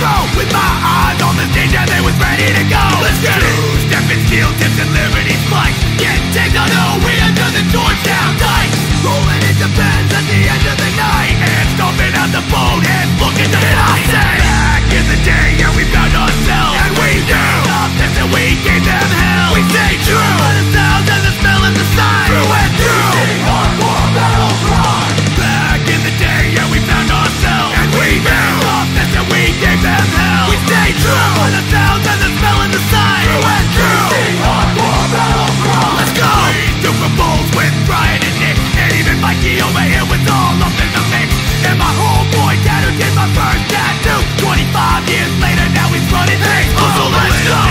go with my over here with all up in the mix And my homeboy boy who did my first tattoo. 25 years later, now he's running hey, things Hustle, let's go!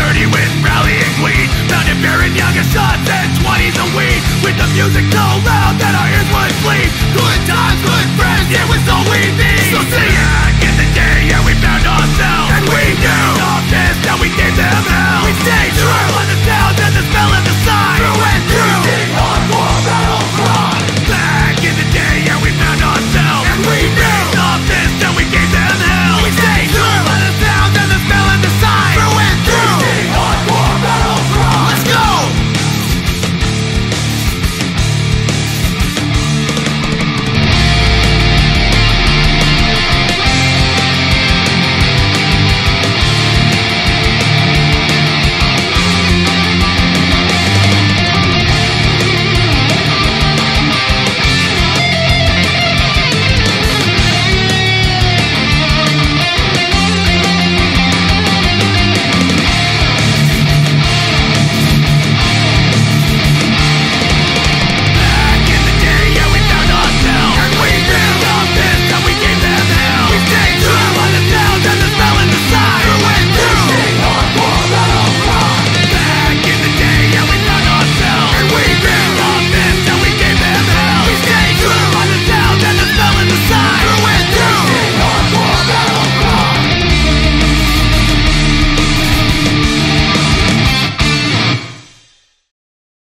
930 with rallying weed Found him bearing younger shots and 20s a week With the music so loud that our ears would bleed. Good times, good friends, it was so easy.